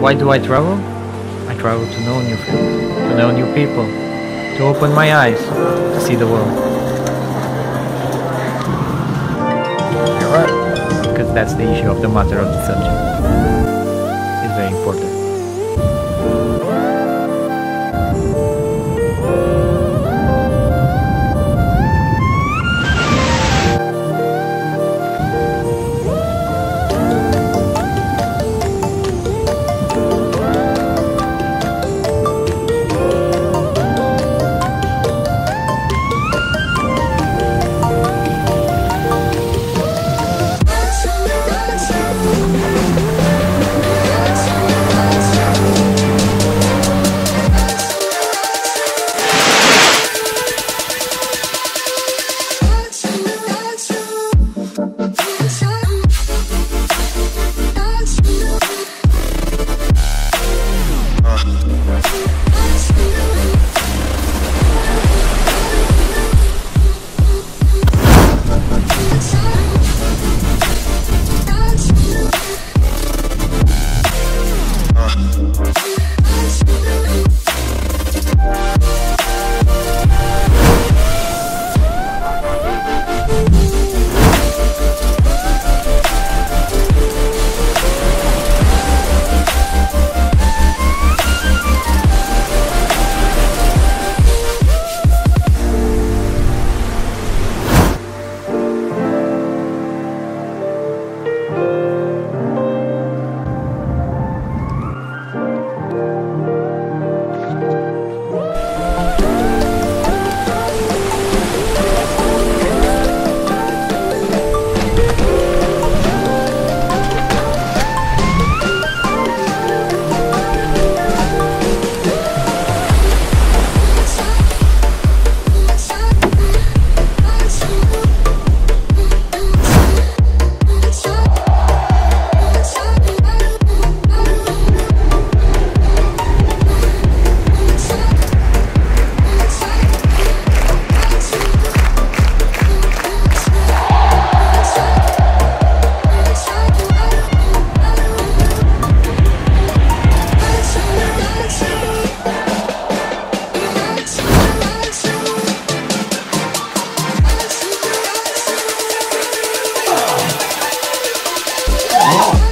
Why do I travel? I travel to know new things, to know new people, to open my eyes, to see the world. Because that's the issue of the matter of the subject. It's very important. 어?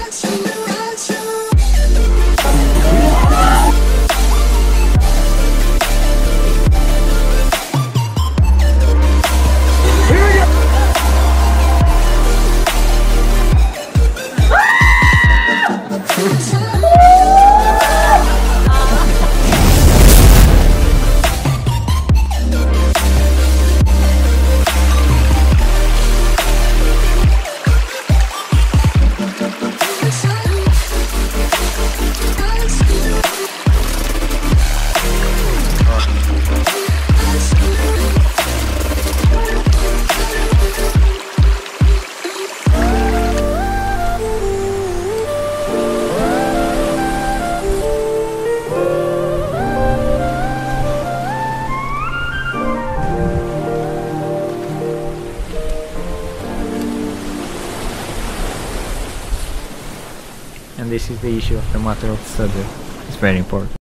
And this is the issue of the matter of study. It's very important.